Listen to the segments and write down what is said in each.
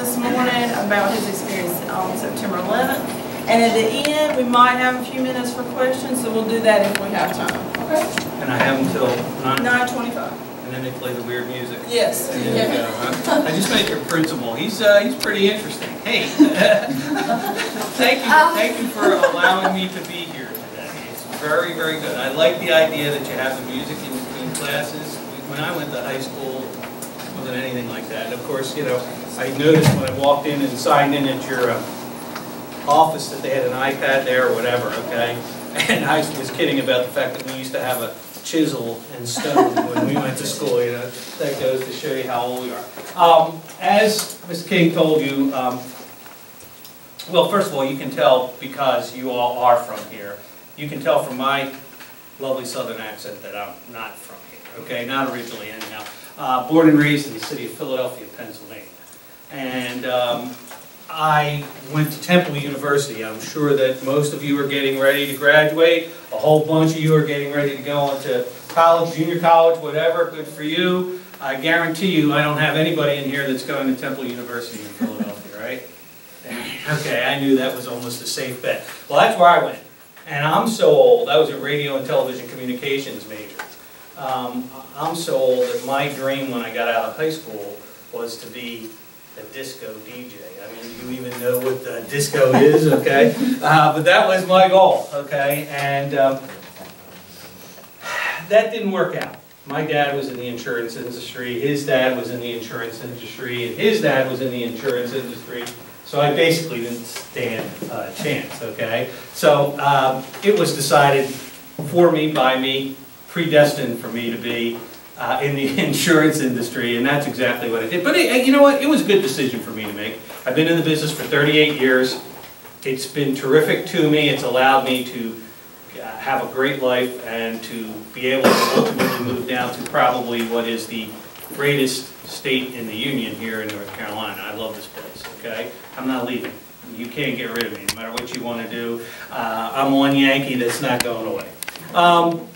this morning about his experience on September 11th. And at the end, we might have a few minutes for questions, so we'll do that if we have time. Okay. And I have until nine, 9:25. and then they play the weird music. Yes. You go. I just met your principal. He's, uh, he's pretty interesting. Hey. Thank you, thank you for allowing me to be here today. It's very, very good. I like the idea that you have the music in between classes. When I went to high school, it wasn't anything like that. And of course, you know, I noticed when I walked in and signed in at your, uh, office that they had an iPad there or whatever, okay? And I was kidding about the fact that we used to have a chisel and stone when we went to school, you know? That goes to show you how old we are. Um, as Ms. King told you, um, well, first of all, you can tell because you all are from here. You can tell from my lovely southern accent that I'm not from here, okay? Not originally anyhow. Uh, born and raised in the city of Philadelphia, Pennsylvania. And, um, I went to Temple University. I'm sure that most of you are getting ready to graduate. A whole bunch of you are getting ready to go on to college, junior college, whatever. Good for you. I guarantee you, I don't have anybody in here that's going to Temple University in Philadelphia, right? Okay, I knew that was almost a safe bet. Well, that's where I went. And I'm so old, I was a radio and television communications major. Um, I'm so old that my dream when I got out of high school was to be a disco DJ. I mean, do you even know what the disco is, okay? Uh, but that was my goal, okay? And um, that didn't work out. My dad was in the insurance industry, his dad was in the insurance industry, and his dad was in the insurance industry. So I basically didn't stand a chance, okay? So um, it was decided for me, by me, predestined for me to be uh, in the insurance industry, and that's exactly what I did. But it, you know what? It was a good decision for me to make. I've been in the business for 38 years. It's been terrific to me. It's allowed me to uh, have a great life and to be able to ultimately move down to probably what is the greatest state in the union here in North Carolina. I love this place, okay? I'm not leaving. You can't get rid of me, no matter what you want to do. Uh, I'm one Yankee that's not going away. Um,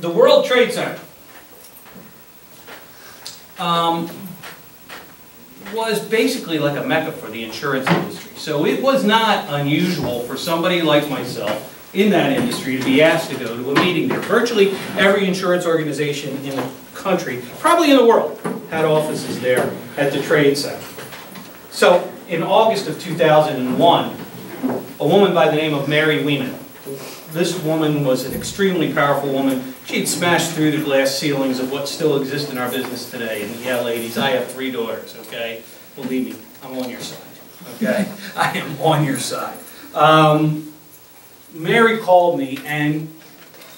the World Trade Center um, was basically like a mecca for the insurance industry. So it was not unusual for somebody like myself in that industry to be asked to go to a meeting there. Virtually every insurance organization in the country, probably in the world, had offices there at the Trade Center. So in August of 2001, a woman by the name of Mary Wieman, this woman was an extremely powerful woman. She'd smashed through the glass ceilings of what still exists in our business today. And yeah, ladies, I have three daughters, okay? Believe me, I'm on your side, okay? I am on your side. Um, Mary called me and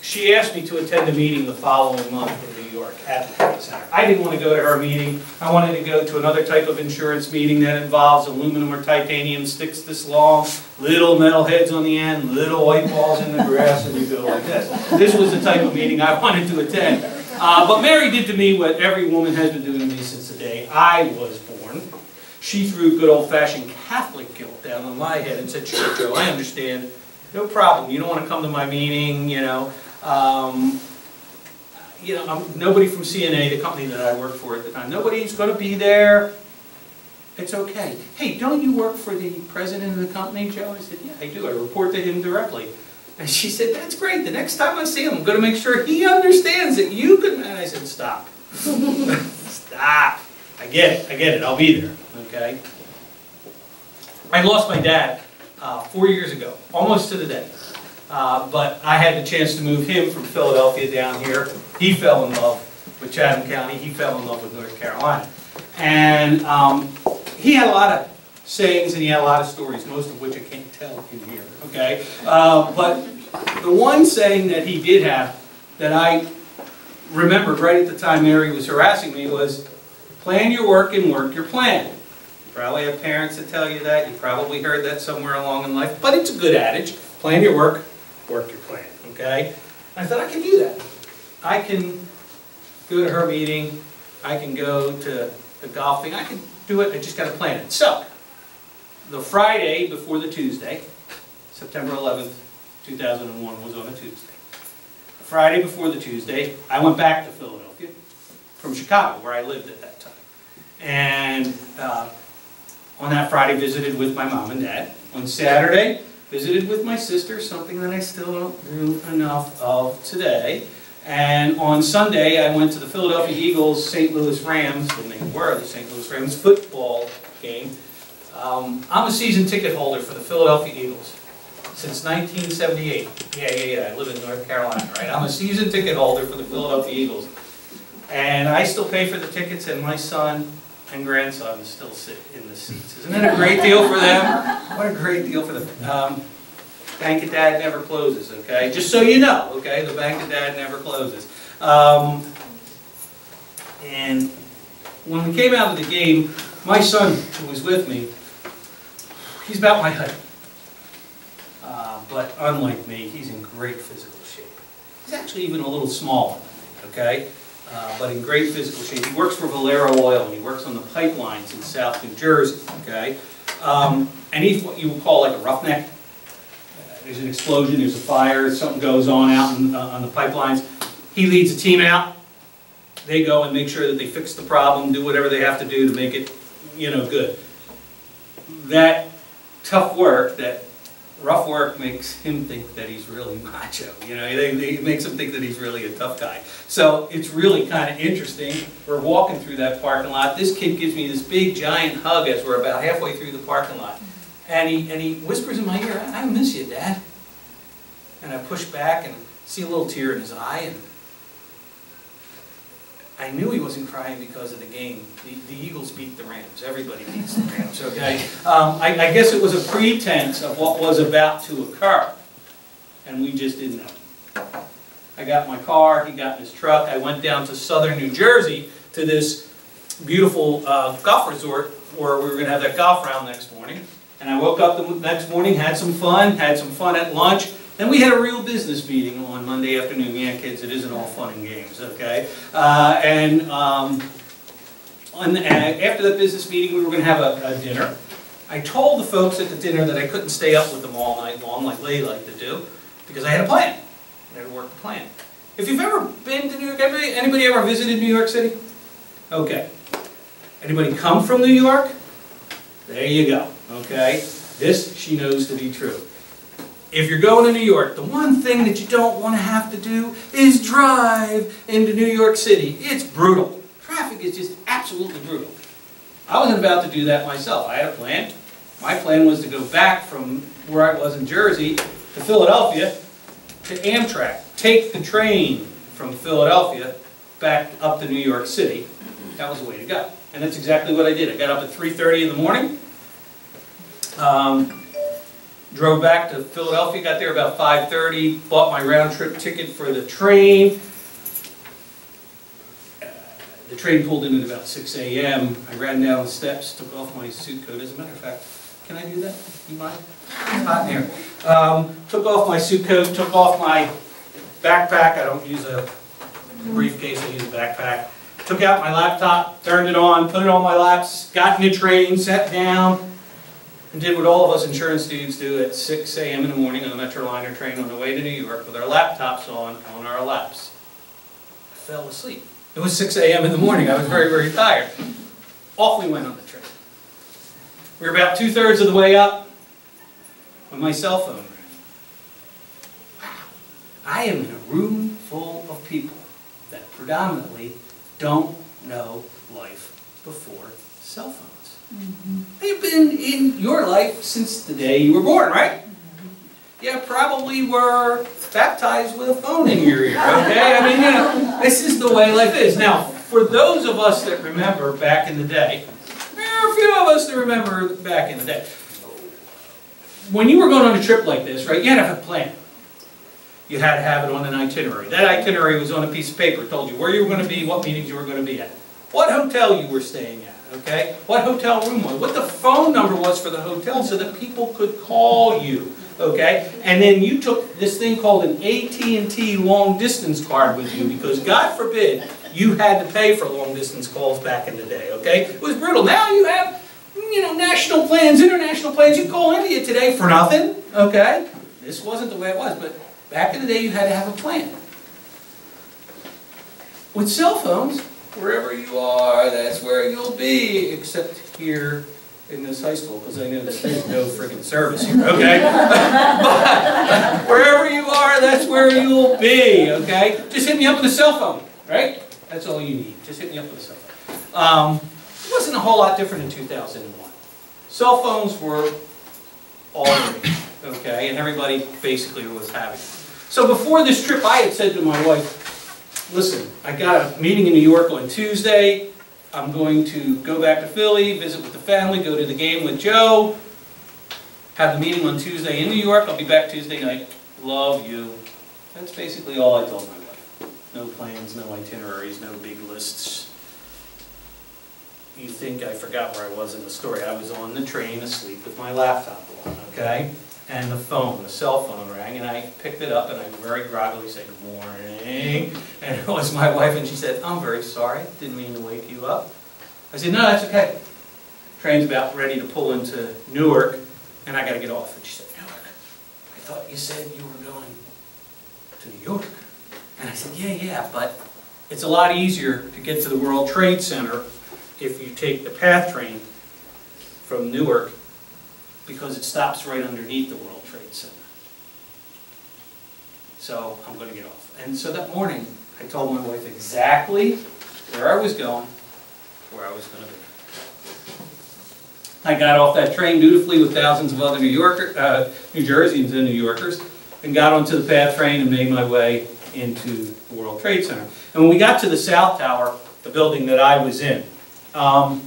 she asked me to attend a meeting the following month New York at the Trade Center. I didn't want to go to her meeting. I wanted to go to another type of insurance meeting that involves aluminum or titanium sticks this long, little metal heads on the end, little white balls in the grass, and you go like this. This was the type of meeting I wanted to attend. Uh, but Mary did to me what every woman has been doing to me since the day I was born. She threw good old-fashioned Catholic guilt down on my head and said, sure, Joe, I understand. No problem. You don't want to come to my meeting, you know. Um, you know, I'm, nobody from CNA, the company that I worked for at the time, nobody's going to be there. It's okay. Hey, don't you work for the president of the company, Joe? I said, yeah, I do. I report to him directly. And she said, that's great. The next time I see him, I'm going to make sure he understands that you could... And I said, stop. stop. I get it. I get it. I'll be there. Okay? I lost my dad uh, four years ago, almost to the day. Uh, but I had the chance to move him from Philadelphia down here. He fell in love with Chatham County. He fell in love with North Carolina. And um, he had a lot of sayings and he had a lot of stories, most of which I can't tell in here, okay? Uh, but the one saying that he did have that I remembered right at the time Mary was harassing me was, plan your work and work your plan. You probably have parents that tell you that. You probably heard that somewhere along in life, but it's a good adage. Plan your work, work your plan, okay? I thought I can do that. I can go to her meeting, I can go to the golfing, I can do it, I just gotta plan it. So, the Friday before the Tuesday, September 11th, 2001 was on a Tuesday. The Friday before the Tuesday, I went back to Philadelphia from Chicago, where I lived at that time. And uh, On that Friday, visited with my mom and dad. On Saturday, visited with my sister, something that I still don't do enough of today. And on Sunday, I went to the Philadelphia Eagles, St. Louis Rams, when they were the St. Louis Rams football game. Um, I'm a season ticket holder for the Philadelphia Eagles since 1978. Yeah, yeah, yeah, I live in North Carolina, right? I'm a season ticket holder for the Philadelphia Eagles. And I still pay for the tickets, and my son and grandson still sit in the seats. Isn't that a great deal for them? What a great deal for them. Um, Bank of Dad never closes, okay? Just so you know, okay? The Bank of Dad never closes. Um, and when we came out of the game, my son, who was with me, he's about my height. Uh, but unlike me, he's in great physical shape. He's actually even a little smaller, okay? Uh, but in great physical shape. He works for Valero Oil, and he works on the pipelines in South New Jersey, okay? Um, and he's what you would call like a roughneck. There's an explosion, there's a fire, something goes on out in, uh, on the pipelines. He leads a team out. They go and make sure that they fix the problem, do whatever they have to do to make it, you know, good. That tough work, that rough work makes him think that he's really macho. You know, it makes him think that he's really a tough guy. So it's really kind of interesting. We're walking through that parking lot. This kid gives me this big giant hug as we're about halfway through the parking lot. And he, and he whispers in my ear, I miss you, Dad. And I push back and see a little tear in his eye. And I knew he wasn't crying because of the game. The, the Eagles beat the Rams. Everybody beats the Rams, okay? Um, I, I guess it was a pretense of what was about to occur. And we just didn't know. I got my car, he got in his truck. I went down to southern New Jersey to this beautiful uh, golf resort where we were going to have that golf round next morning. And I woke up the next morning, had some fun, had some fun at lunch. Then we had a real business meeting on Monday afternoon. Yeah, kids, it isn't all fun and games, okay? Uh, and um, on the, uh, after that business meeting, we were going to have a, a dinner. I told the folks at the dinner that I couldn't stay up with them all night long like they like to do because I had a plan. I had to work the plan. If you've ever been to New York, anybody, anybody ever visited New York City? Okay. Anybody come from New York? There you go, okay? This she knows to be true. If you're going to New York, the one thing that you don't want to have to do is drive into New York City. It's brutal. Traffic is just absolutely brutal. I wasn't about to do that myself. I had a plan. My plan was to go back from where I was in Jersey to Philadelphia to Amtrak. Take the train from Philadelphia back up to New York City. That was the way to go. And that's exactly what I did. I got up at 3.30 in the morning. Um, drove back to Philadelphia, got there about 5.30, bought my round trip ticket for the train. The train pulled in at about 6 a.m. I ran down the steps, took off my suit coat. As a matter of fact, can I do that? You mind? It's hot in here. Um, took off my suit coat, took off my backpack. I don't use a briefcase, I use a backpack. Took out my laptop, turned it on, put it on my laps, got in the train, sat down, did what all of us insurance dudes do at 6 a.m. in the morning on the Metroliner train on the way to New York with our laptops on, on our laps. I fell asleep. It was 6 a.m. in the morning. I was very, very tired. Off we went on the train. We were about two-thirds of the way up when my cell phone rang. Wow. I am in a room full of people that predominantly don't know life before cell phones. Mm-hmm. They've been in your life since the day you were born, right? Mm-hmm. Yeah, probably were baptized with a phone in your ear, okay? I mean, you know, this is the way life is. Now, for those of us that remember back in the day, there are a few of us that remember back in the day. When you were going on a trip like this, right, you had to have a plan. You had to have it on an itinerary. That itinerary was on a piece of paper. It told you where you were going to be, what meetings you were going to be at, what hotel you were staying at, okay? What hotel room was, what the phone number was for the hotel so that people could call you, okay? And then you took this thing called an AT&T long distance card with you because God forbid you had to pay for long distance calls back in the day, okay? It was brutal. Now you have, you know, national plans, international plans. You call India today for nothing, okay? This wasn't the way it was, but back in the day you had to have a plan. With cell phones, wherever you are, that's where you'll be, except here in this high school, because I know there's no friggin' service here, okay? But wherever you are, that's where you'll be, okay? Just hit me up with a cell phone, right? That's all you need, just hit me up with a cell phone. Um, it wasn't a whole lot different in 2001. Cell phones were all okay, and everybody basically was having it. So before this trip, I had said to my wife, listen, I got a meeting in New York on Tuesday, I'm going to go back to Philly, visit with the family, go to the game with Joe, have the meeting on Tuesday in New York, I'll be back Tuesday night, love you. That's basically all I told my wife. No plans, no itineraries, no big lists. You think I forgot where I was in the story, I was on the train asleep with my laptop on, okay? And the phone, the cell phone rang, and I picked it up and I very groggily said, good morning. And it was my wife, and she said, I'm very sorry, didn't mean to wake you up. I said, no, that's okay. Train's about ready to pull into Newark, and I gotta get off. And she said, Newark, I thought you said you were going to New York. And I said, yeah, yeah, but it's a lot easier to get to the World Trade Center if you take the PATH train from Newark because it stops right underneath the World Trade Center. So I'm going to get off. And so that morning, I told my wife exactly where I was going, where I was going to be. I got off that train dutifully with thousands of other New Yorker, uh, New Jerseyans and New Yorkers, and got onto the PATH train and made my way into the World Trade Center. And when we got to the South Tower, the building that I was in, um,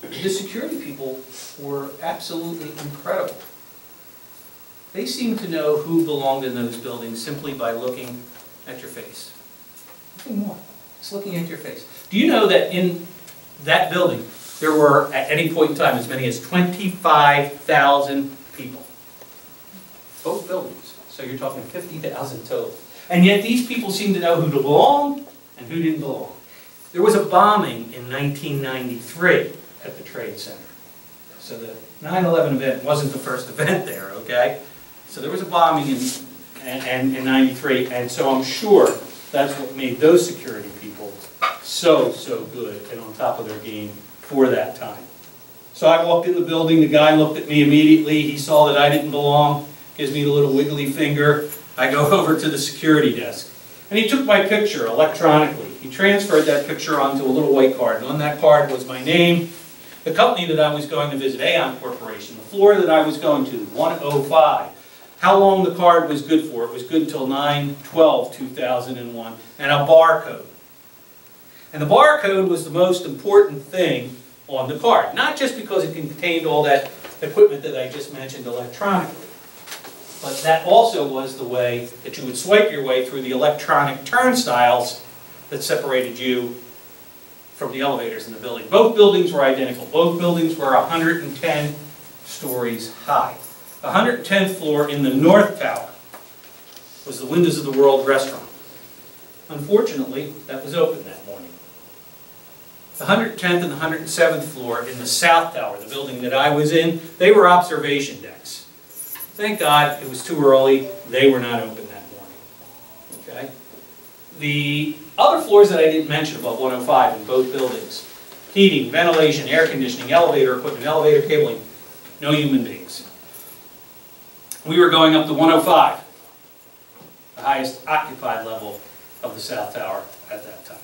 the security people were absolutely incredible. They seemed to know who belonged in those buildings simply by looking at your face. Nothing more, just looking at your face. Do you know that in that building, there were, at any point in time, as many as 25,000 people? Both buildings, so you're talking 50,000 total. And yet these people seemed to know who belonged and who didn't belong. There was a bombing in 1993 at the Trade Center. So the 9/11 event wasn't the first event there, okay? So there was a bombing in, and, in 93, and so I'm sure that's what made those security people so, so good and on top of their game for that time. So I walked in the building, the guy looked at me immediately, he saw that I didn't belong, gives me the little wiggly finger. I go over to the security desk, and he took my picture electronically. He transferred that picture onto a little white card, and on that card was my name, the company that I was going to visit, Aon Corporation, the floor that I was going to, 105. How long the card was good for. It was good until 9-12-2001, and a barcode. And the barcode was the most important thing on the card, not just because it contained all that equipment that I just mentioned electronically, but that also was the way that you would swipe your way through the electronic turnstiles that separated you from the elevators in the building. Both buildings were identical. Both buildings were 110 stories high. The 110th floor in the North Tower was the Windows of the World restaurant. Unfortunately, that was open that morning. The 110th and the 107th floor in the South Tower, the building that I was in, they were observation decks. Thank God it was too early. They were not open that morning. Okay? The other floors that I didn't mention above 105 in both buildings, heating, ventilation, air conditioning, elevator equipment, elevator cabling, no human beings. We were going up to 105, the highest occupied level of the South Tower at that time.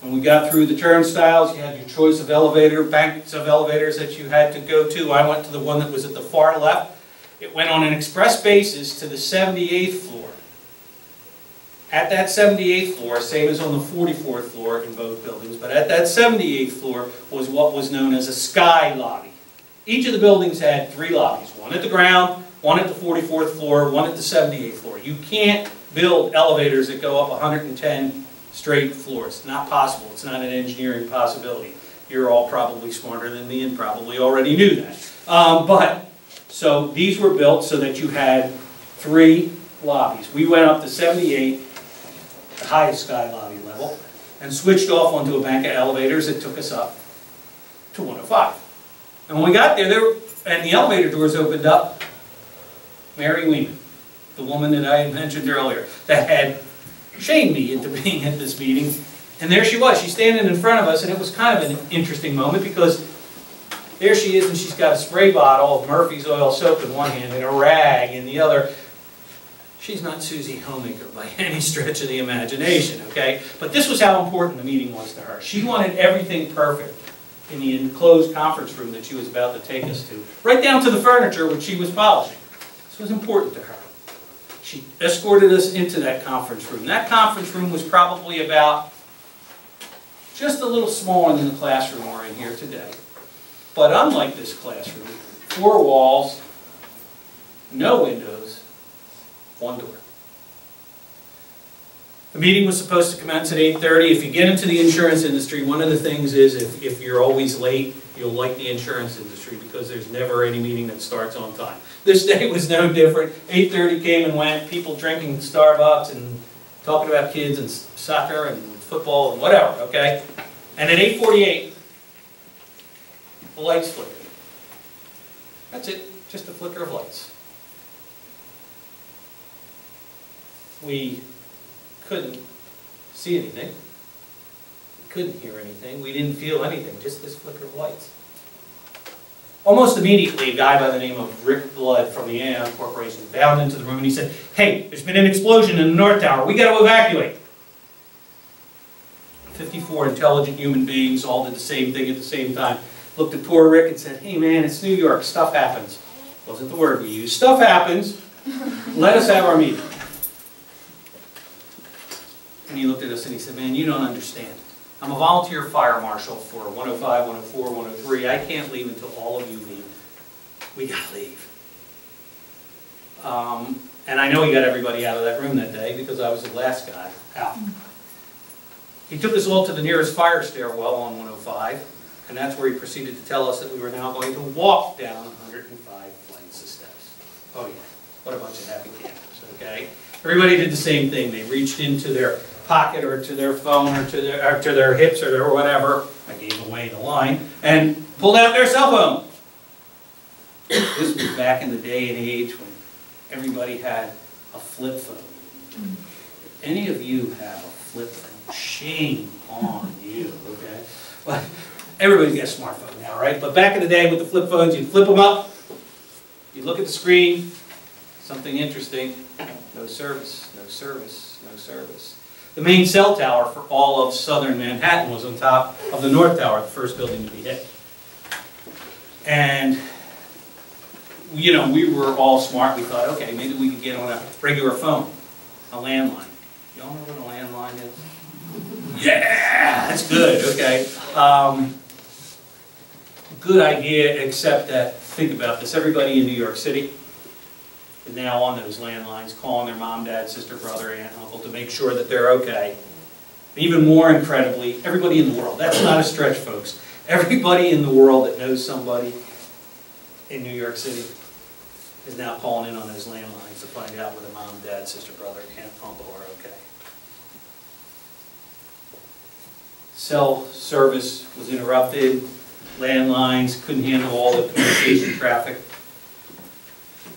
When we got through the turnstiles, you had your choice of elevator, banks of elevators that you had to go to. I went to the one that was at the far left. It went on an express basis to the 78th floor. At that 78th floor, same as on the 44th floor in both buildings, but at that 78th floor was what was known as a sky lobby. Each of the buildings had three lobbies, one at the ground, one at the 44th floor, one at the 78th floor. You can't build elevators that go up 110 straight floors. Not possible. It's not an engineering possibility. You're all probably smarter than me and probably already knew that. Um, but, so these were built so that you had three lobbies. We went up to 78 highest sky lobby level, and switched off onto a bank of elevators that took us up to 105. And when we got there, there and the elevator doors opened up, Mary Wieman, the woman that I had mentioned earlier, that had shamed me into being at this meeting. And there she was, she's standing in front of us, and it was kind of an interesting moment because there she is, and she's got a spray bottle of Murphy's Oil soap in one hand and a rag in the other. She's not Susie Homemaker by any stretch of the imagination, okay? But this was how important the meeting was to her. She wanted everything perfect in the enclosed conference room that she was about to take us to, right down to the furniture which she was polishing. This was important to her. She escorted us into that conference room. That conference room was probably about just a little smaller than the classroom we're in here today. But unlike this classroom, four walls, no windows, one door. The meeting was supposed to commence at 8:30. If you get into the insurance industry, one of the things is if, if you're always late, you'll like the insurance industry because there's never any meeting that starts on time. This day was no different. 8:30 came and went, people drinking Starbucks and talking about kids and soccer and football and whatever, okay? And at 8:48, the lights flickered. That's it, just a flicker of lights. We couldn't see anything. We couldn't hear anything. We didn't feel anything, just this flicker of lights. Almost immediately, a guy by the name of Rick Blood from the Aon Corporation bounded into the room and he said, Hey, there's been an explosion in the North Tower. We got to evacuate. 54 intelligent human beings all did the same thing at the same time. Looked at poor Rick and said, Hey man, it's New York. Stuff happens. Wasn't the word we used. Stuff happens. Let us have our meeting. And he looked at us and he said, man, you don't understand. I'm a volunteer fire marshal for 105, 104, 103. I can't leave until all of you leave. We gotta leave. Um, and I know he got everybody out of that room that day because I was the last guy out. He took us all to the nearest fire stairwell on 105, and that's where he proceeded to tell us that we were now going to walk down 105 flights of steps. Oh yeah, what a bunch of happy campers, okay? Everybody did the same thing. They reached into their pocket or to their phone or to their, or to their hips or their whatever, I gave away the line, and pulled out their cell phone. This was back in the day and age when everybody had a flip phone. If any of you have a flip phone, shame on you, okay? But everybody's got a smartphone now, right? But back in the day with the flip phones, you'd flip them up, you'd look at the screen, something interesting, no service, no service, no service. The main cell tower for all of southern Manhattan was on top of the north tower, the first building to be hit. And, you know, we were all smart. We thought, okay, maybe we could get on a regular phone, a landline. Y'all know what a landline is? Yeah, that's good, okay. Um, good idea, except that, think about this, everybody in New York City now on those landlines, calling their mom, dad, sister, brother, aunt, uncle to make sure that they're okay. Even more incredibly, everybody in the world. That's not a stretch, folks. Everybody in the world that knows somebody in New York City is now calling in on those landlines to find out whether mom, dad, sister, brother, aunt, uncle are okay. Cell service was interrupted, landlines couldn't handle all the communication traffic.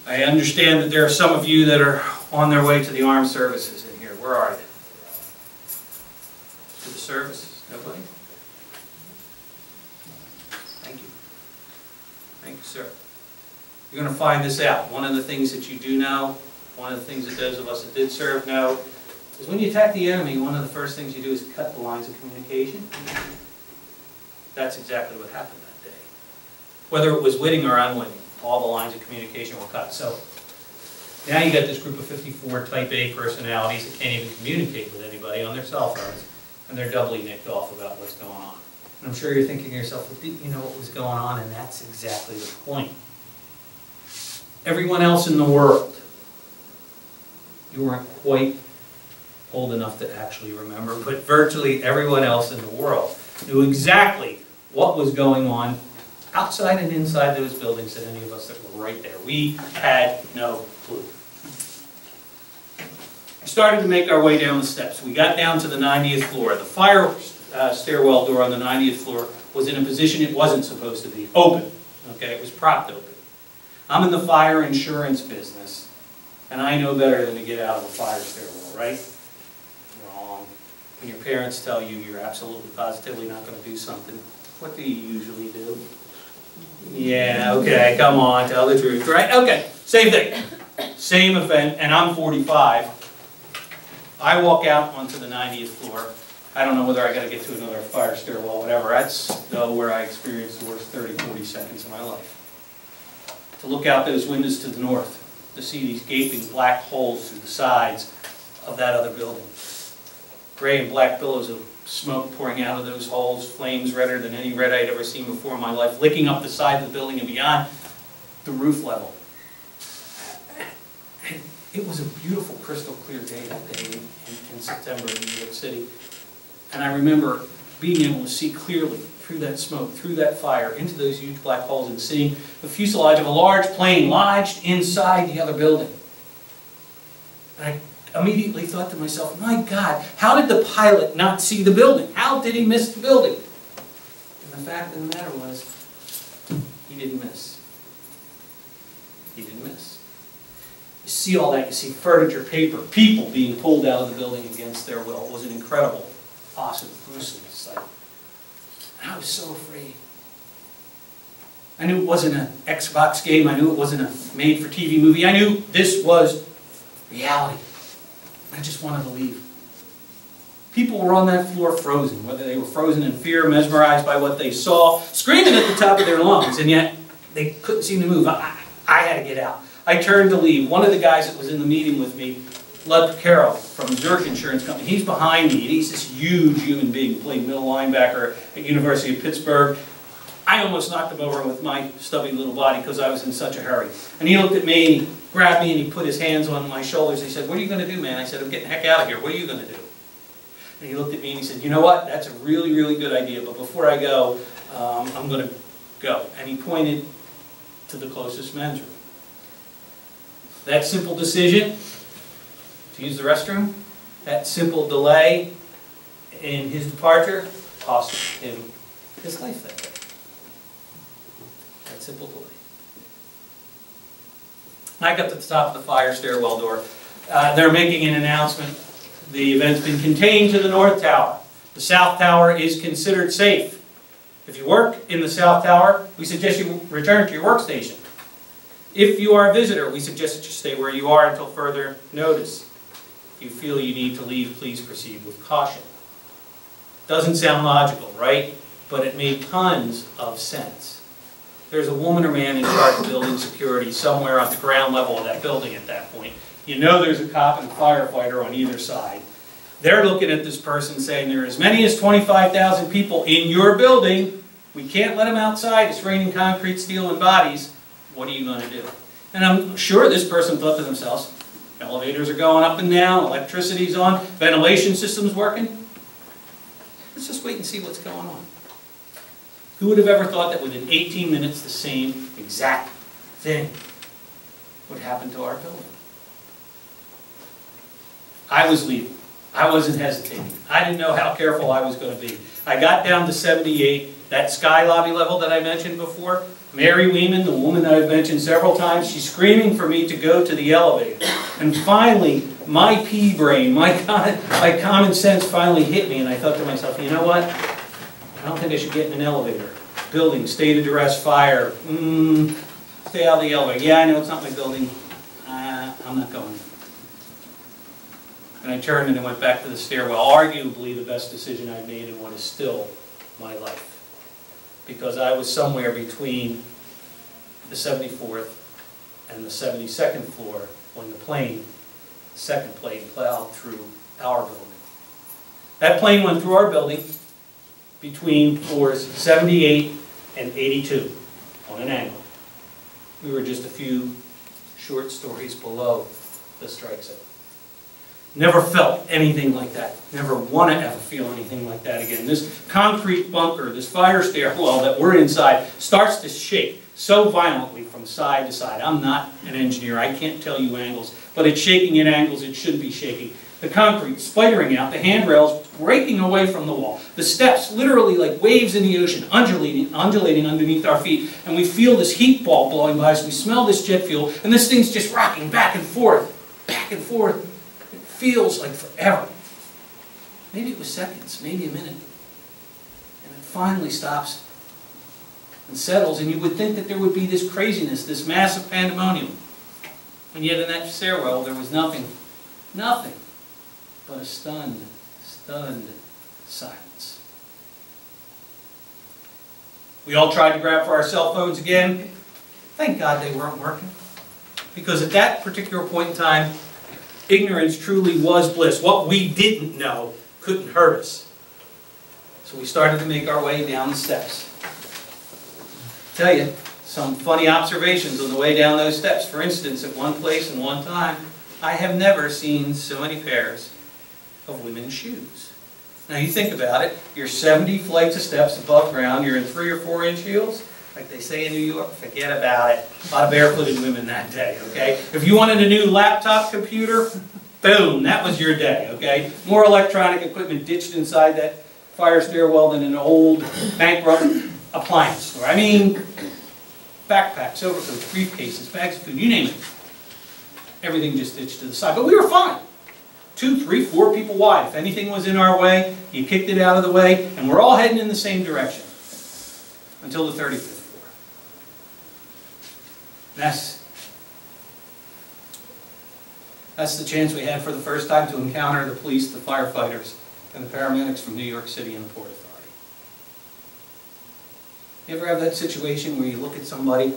I understand that there are some of you that are on their way to the armed services in here. Where are they? To the service? Nobody? Thank you. Thank you, sir. You're going to find this out. One of the things that you do know, one of the things that those of us that did serve know, is when you attack the enemy, one of the first things you do is cut the lines of communication. That's exactly what happened that day. Whether it was winning or unwitting all the lines of communication were cut. So now you got this group of 54 type A personalities that can't even communicate with anybody on their cell phones, and they're doubly nicked off about what's going on. And I'm sure you're thinking to yourself, well, didn't you know what was going on? And that's exactly the point. Everyone else in the world, you weren't quite old enough to actually remember, but virtually everyone else in the world knew exactly what was going on outside and inside those buildings than any of us that were right there. We had no clue. We started to make our way down the steps. We got down to the 90th floor. The fire uh, stairwell door on the 90th floor was in a position it wasn't supposed to be, open. Okay, it was propped open. I'm in the fire insurance business, and I know better than to get out of a fire stairwell, right? Wrong. When your parents tell you you're absolutely positively not going to do something, what do you usually do? Yeah, okay, come on, tell the truth, right? Okay, same thing. Same event, and I'm 45. I walk out onto the 90th floor. I don't know whether I gotta get to another fire stairwell, whatever. That's though where I experienced the worst 30, 40 seconds of my life. To look out those windows to the north, to see these gaping black holes through the sides of that other building. Gray and black billows of smoke pouring out of those holes, flames redder than any red I'd ever seen before in my life, licking up the side of the building and beyond the roof level. It was a beautiful, crystal clear day that day in, in September in New York City. And I remember being able to see clearly through that smoke, through that fire, into those huge black holes and seeing the fuselage of a large plane lodged inside the other building. And I immediately thought to myself, my God, how did the pilot not see the building? How did he miss the building? And the fact of the matter was, he didn't miss. He didn't miss. You see all that, you see furniture, paper, people being pulled out of the building against their will. It was an incredible, awesome, gruesome sight. And I was so afraid. I knew it wasn't an Xbox game, I knew it wasn't a made-for-TV movie, I knew this was reality. I just wanted to leave. People were on that floor frozen, whether they were frozen in fear, mesmerized by what they saw, screaming at the top of their lungs, and yet they couldn't seem to move. I, I had to get out. I turned to leave. One of the guys that was in the meeting with me, Lud Picarro from Zurich Insurance Company, he's behind me, and he's this huge human being, played middle linebacker at University of Pittsburgh. I almost knocked him over with my stubby little body because I was in such a hurry. And he looked at me, grabbed me, and he put his hands on my shoulders. He said, what are you going to do, man? I said, I'm getting the heck out of here. What are you going to do? And he looked at me and he said, you know what? That's a really, really good idea, but before I go, um, I'm going to go. And he pointed to the closest men's room. That simple decision to use the restroom, that simple delay in his departure cost him his life that day. That simple delay. I got to the top of the fire stairwell door. Uh, they're making an announcement. The event's been contained to the north tower. The south tower is considered safe. If you work in the south tower, we suggest you return to your workstation. If you are a visitor, we suggest that you stay where you are until further notice. If you feel you need to leave, please proceed with caution. Doesn't sound logical, right? But it made tons of sense. There's a woman or man in charge of building security somewhere on the ground level of that building at that point. You know there's a cop and a firefighter on either side. They're looking at this person saying, there are as many as 25,000 people in your building. We can't let them outside. It's raining concrete, steel, and bodies. What are you going to do? And I'm sure this person thought to themselves, elevators are going up and down, electricity's on, ventilation system's working. Let's just wait and see what's going on. Who would have ever thought that within 18 minutes the same exact thing would happen to our building? I was leaving. I wasn't hesitating. I didn't know how careful I was going to be. I got down to 78, that sky lobby level that I mentioned before. Mary Weeman, the woman that I've mentioned several times, she's screaming for me to go to the elevator. And finally, my pea brain, my, con my common sense finally hit me, and I thought to myself, you know what? I don't think I should get in an elevator. Building, state of duress, fire, mm, stay out of the elevator. Yeah, I know it's not my building. Uh, I'm not going. And I turned and I went back to the stairwell, arguably the best decision I made in what is still my life. Because I was somewhere between the 74th and the 72nd floor when the plane, second plane, plowed through our building. That plane went through our building between floors 78 and 82 on an angle. We were just a few short stories below the strike zone. Never felt anything like that. Never want to ever feel anything like that again. This concrete bunker, this fire stairwell that we're inside starts to shake so violently from side to side. I'm not an engineer. I can't tell you angles, but it's shaking at angles it shouldn't be shaking. The concrete spidering out, the handrails breaking away from the wall. The steps literally like waves in the ocean, undulating, undulating underneath our feet. And we feel this heat ball blowing by us. We smell this jet fuel, and this thing's just rocking back and forth, back and forth It feels like forever. Maybe it was seconds, maybe a minute. And it finally stops. and settles, and you would think that there would be this craziness, this massive pandemonium. And yet in that stairwell, there was nothing, nothing but a stunned, stunned silence. We all tried to grab for our cell phones again. Thank God they weren't working. Because at that particular point in time, ignorance truly was bliss. What we didn't know couldn't hurt us. So we started to make our way down the steps. Tell you, some funny observations on the way down those steps. For instance, at one place and one time, I have never seen so many pairs of women's shoes. Now you think about it, you're 70 flights of steps above ground, you're in three or four inch heels, like they say in New York, forget about it. A lot of barefooted women that day, okay? If you wanted a new laptop computer, boom, that was your day, okay? More electronic equipment ditched inside that fire stairwell than an old bankrupt appliance store. I mean, backpacks, overcoats, briefcases, bags of food, you name it. Everything just ditched to the side, but we were fine. Two, three, four people wide. If anything was in our way, he kicked it out of the way, and we're all heading in the same direction until the 35th floor. That's, that's the chance we had for the first time to encounter the police, the firefighters, and the paramedics from New York City and the Port Authority. You ever have that situation where you look at somebody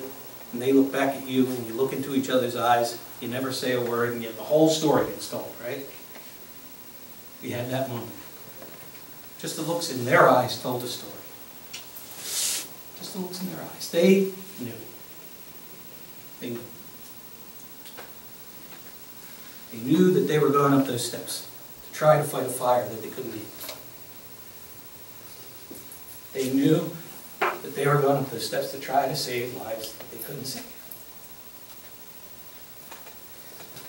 and they look back at you and you look into each other's eyes, you never say a word, and yet the whole story gets told, right? We had that moment. Just the looks in their eyes told the story. Just the looks in their eyes. They knew. They knew. They knew that they were going up those steps to try to fight a fire that they couldn't beat. They knew that they were going up those steps to try to save lives that they couldn't save.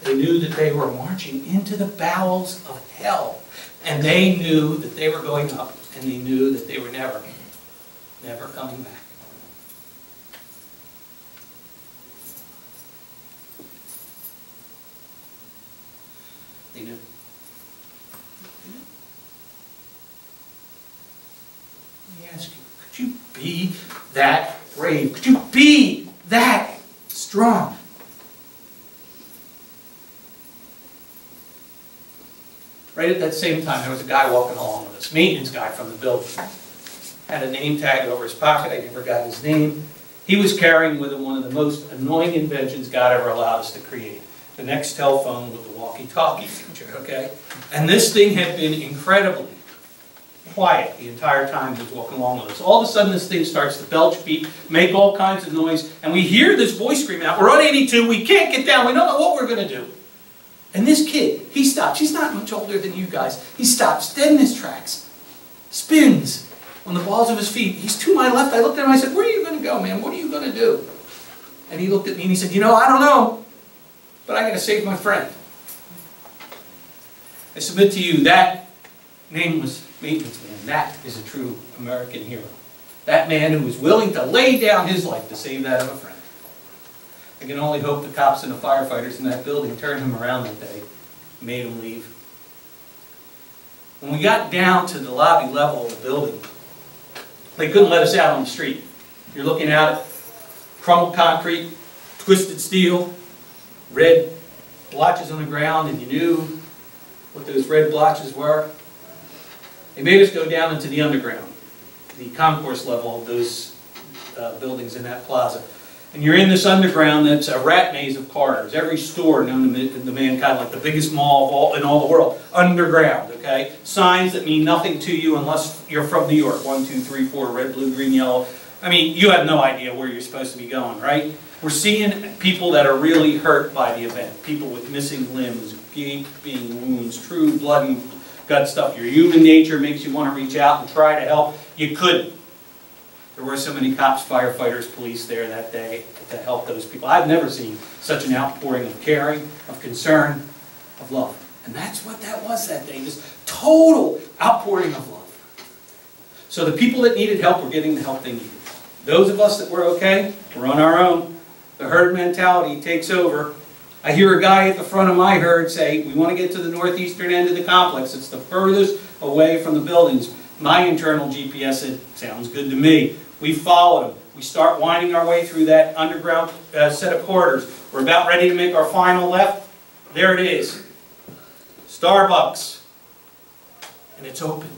They knew that they were marching into the bowels of hell. And they knew that they were going up, and they knew that they were never, never coming back. They knew. Let me ask you, could you be that brave? Could you be that strong? Right at that same time, there was a guy walking along with us, maintenance guy from the building. Had a name tag over his pocket, I never got his name. He was carrying with him one of the most annoying inventions God ever allowed us to create. The Nextel telephone with the walkie-talkie feature, okay? And this thing had been incredibly quiet the entire time he was walking along with us. All of a sudden this thing starts to belch, beep, make all kinds of noise, and we hear this voice scream out, we're on 82, we can't get down, we don't know what we're going to do. And this kid, he stops. He's not much older than you guys. He stops, dead in his tracks, spins on the balls of his feet. He's to my left. I looked at him, I said, where are you going to go, man? What are you going to do? And he looked at me and he said, you know, I don't know, but I got to save my friend. I submit to you that nameless maintenance man, that is a true American hero. That man who was willing to lay down his life to save that of a friend. I can only hope the cops and the firefighters in that building turned him around that day, made him leave. When we got down to the lobby level of the building, they couldn't let us out on the street. You're looking out at crumbled concrete, twisted steel, red blotches on the ground, and you knew what those red blotches were. They made us go down into the underground, the concourse level of those uh, buildings in that plaza. And you're in this underground that's a rat maze of corridors. Every store known to mankind, like the biggest mall all, in all the world, underground, okay? Signs that mean nothing to you unless you're from New York. One, two, three, four, red, blue, green, yellow. I mean, you have no idea where you're supposed to be going, right? We're seeing people that are really hurt by the event. People with missing limbs, gaping wounds, true blood and gut stuff. Your human nature makes you want to reach out and try to help. You couldn't. There were so many cops, firefighters, police there that day to help those people. I've never seen such an outpouring of caring, of concern, of love. And that's what that was that day, this total outpouring of love. So the people that needed help were getting the help they needed. Those of us that were okay, we're on our own. The herd mentality takes over. I hear a guy at the front of my herd say, we want to get to the northeastern end of the complex. It's the furthest away from the buildings. My internal GPS said, sounds good to me. We followed him. We start winding our way through that underground uh, set of corridors. We're about ready to make our final left. There it is. Starbucks. And it's open.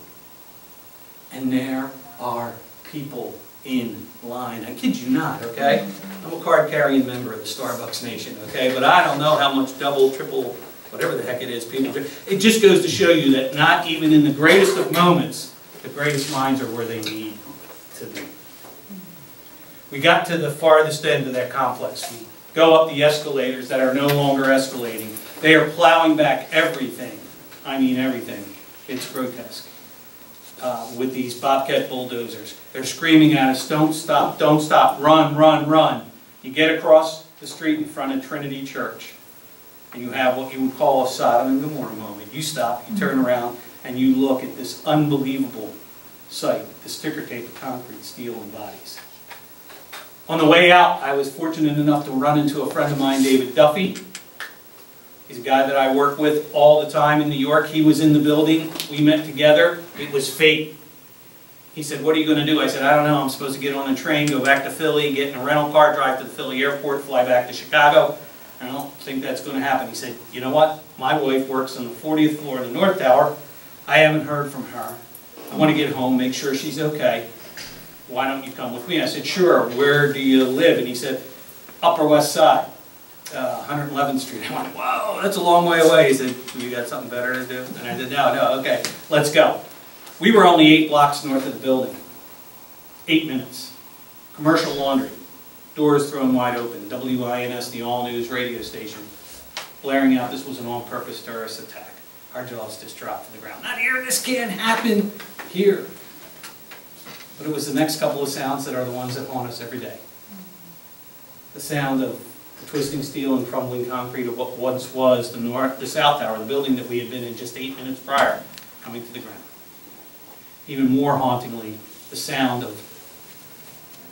And there are people in line. I kid you not, okay? I'm a card-carrying member of the Starbucks Nation, okay? But I don't know how much double, triple, whatever the heck it is, people do. It just goes to show you that not even in the greatest of moments, the greatest minds are where they need. We got to the farthest end of that complex. We go up the escalators that are no longer escalating. They are plowing back everything. I mean everything. It's grotesque. Uh, with these Bobcat bulldozers. They're screaming at us, don't stop, don't stop, run, run, run. You get across the street in front of Trinity Church, and you have what you would call a Sodom and Gomorrah moment. You stop, you turn around, and you look at this unbelievable sight, the sticker tape of concrete, steel, and bodies. On the way out, I was fortunate enough to run into a friend of mine, David Duffy. He's a guy that I work with all the time in New York. He was in the building. We met together. It was fate. He said, what are you going to do? I said, I don't know. I'm supposed to get on a train, go back to Philly, get in a rental car, drive to the Philly airport, fly back to Chicago. I don't think that's going to happen. He said, you know what? My wife works on the 40th floor of the North Tower. I haven't heard from her. I want to get home, make sure she's okay. Why don't you come with me? I said, sure. Where do you live? And he said, Upper West Side uh, 111th Street. I went, whoa, that's a long way away. He said, you got something better to do? And I said, no, no, okay, let's go. We were only eight blocks north of the building. Eight minutes. Commercial laundry. Doors thrown wide open. WINS, the all-news radio station, blaring out this was an on-purpose terrorist attack. Our jaws just dropped to the ground. Not here, this can't happen here. But it was the next couple of sounds that are the ones that haunt us every day. The sound of the twisting steel and crumbling concrete of what once was the north, the south tower, the building that we had been in just eight minutes prior, coming to the ground. Even more hauntingly, the sound of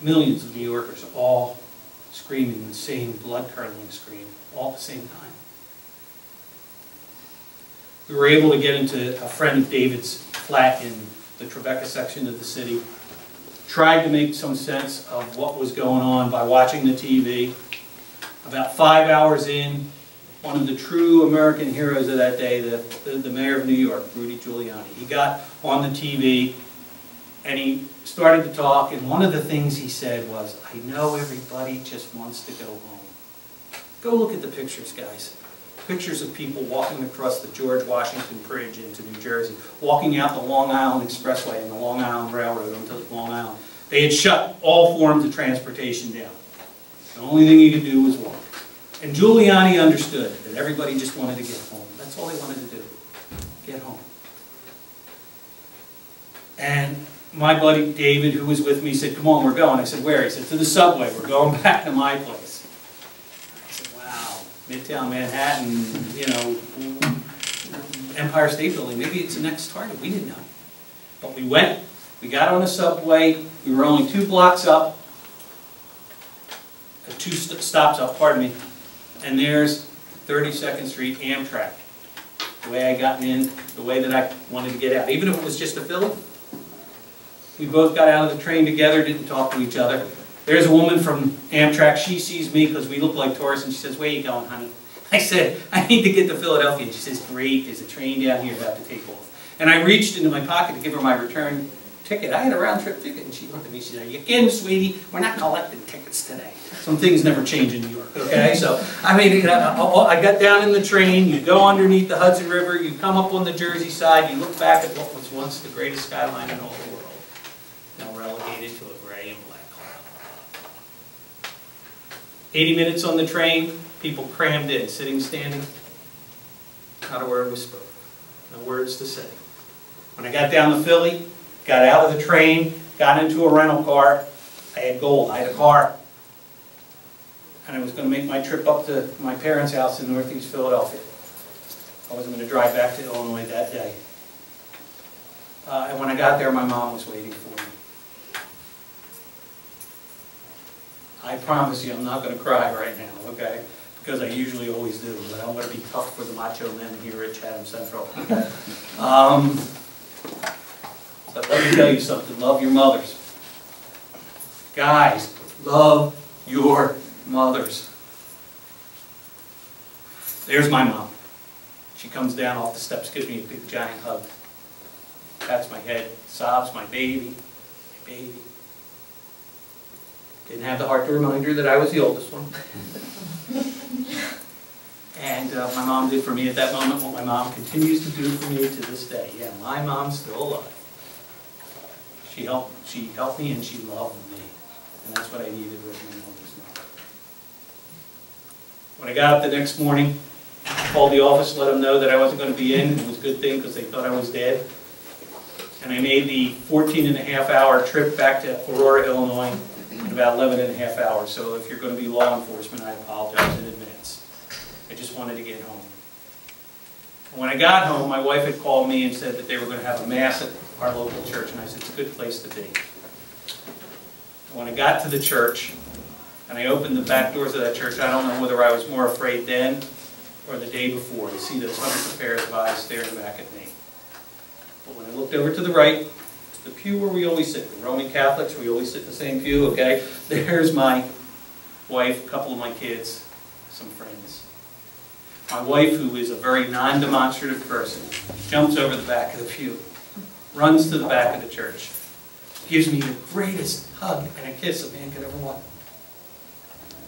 millions of New Yorkers all screaming the same blood-curdling scream, all at the same time. We were able to get into a friend of David's flat in the Tribeca section of the city, tried to make some sense of what was going on by watching the TV, about five hours in, one of the true American heroes of that day, the, the, the mayor of New York, Rudy Giuliani, he got on the TV and he started to talk, and one of the things he said was, I know everybody just wants to go home. Go look at the pictures, guys. Pictures of people walking across the George Washington Bridge into New Jersey, walking out the Long Island Expressway and the Long Island Railroad onto Long Island. They had shut all forms of transportation down. The only thing you could do was walk. And Giuliani understood that everybody just wanted to get home. That's all they wanted to do, get home. And my buddy David, who was with me, said, come on, we're going. I said, where? He said, to the subway. We're going back to my place. Midtown Manhattan, you know, Empire State Building, maybe it's the next target. We didn't know. But we went, we got on the subway, we were only two blocks up, uh, two st stops up, pardon me, and there's 32nd Street Amtrak. The way I got in, the way that I wanted to get out, even if it was just a Philly. We both got out of the train together, didn't talk to each other. There's a woman from Amtrak, she sees me because we look like tourists, and she says, where you going, honey? I said, I need to get to Philadelphia. And she says, great, there's a train down here about to take off. And I reached into my pocket to give her my return ticket. I had a round trip ticket, and she looked at me, she said, you kidding, sweetie? We're not collecting tickets today. Some things never change in New York, okay? So, I mean, you know, I got down in the train, you go underneath the Hudson River, you come up on the Jersey side, you look back at what was once the greatest skyline in all the world, now relegated to a gray and black cloud. 80 minutes on the train, people crammed in, sitting, standing, not a word was spoken, no words to say. When I got down to Philly, got out of the train, got into a rental car, I had gold, I had a car. And I was going to make my trip up to my parents' house in northeast Philadelphia. I wasn't going to drive back to Illinois that day. Uh, and when I got there, my mom was waiting for me. I promise you, I'm not going to cry right now, okay? Because I usually always do, but I'm going to be tough for the macho men here at Chatham Central. Um, but let me tell you something, love your mothers. Guys, Love your mothers. There's my mom. She comes down off the steps, gives me a big giant hug. Pats my head, sobs, my baby, my baby. Didn't have the heart to remind her that I was the oldest one. And uh, my mom did for me at that moment what my mom continues to do for me to this day. Yeah, my mom's still alive. She helped, she helped me and she loved me. And that's what I needed with my mother's love. When I got up the next morning, called the office, let them know that I wasn't going to be in. It was a good thing because they thought I was dead. And I made the 14 and a half hour trip back to Aurora, Illinois in about 11 and a half hours. So if you're going to be law enforcement, I apologize in advance. I just wanted to get home. When I got home, my wife had called me and said that they were going to have a mass at our local church, and I said, it's a good place to be. When I got to the church, and I opened the back doors of that church, I don't know whether I was more afraid then or the day before to see those hundreds of pairs of eyes staring back at me. But when I looked over to the right, the pew where we always sit, the Roman Catholics, we always sit in the same pew, okay? There's my wife, a couple of my kids, some friends. My wife, who is a very non-demonstrative person, jumps over the back of the pew, runs to the back of the church, gives me the greatest hug and a kiss a man could ever want.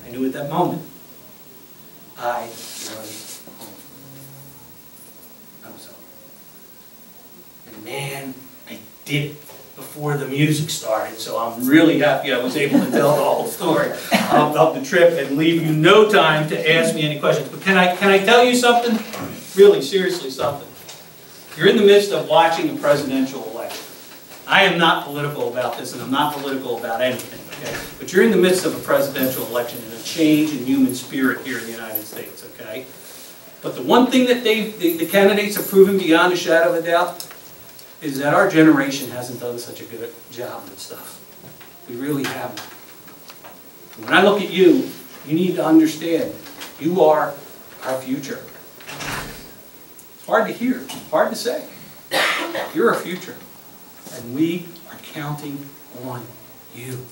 I knew at that moment, I was home. I was home. And man, did before the music started, so I'm really happy I was able to tell the whole story of, of the trip and leave you no time to ask me any questions. But can I, can I tell you something? Really, seriously, something. You're in the midst of watching a presidential election. I am not political about this, and I'm not political about anything, okay? But you're in the midst of a presidential election and a change in human spirit here in the United States, okay? But the one thing that they, the, the candidates have proven beyond a shadow of a doubt is that our generation hasn't done such a good job with stuff. We really haven't. When I look at you, you need to understand, you are our future. It's hard to hear, hard to say. You're our future. And we are counting on you.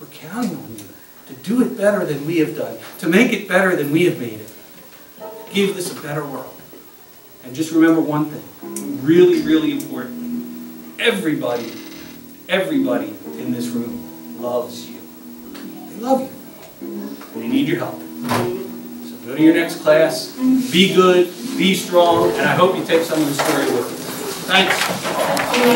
We're counting on you to do it better than we have done, to make it better than we have made it. Give this a better world. And just remember one thing, really, really important. Everybody, everybody in this room loves you. They love you. They need your help. So go to your next class, be good, be strong, and I hope you take some of the story with you. Thanks.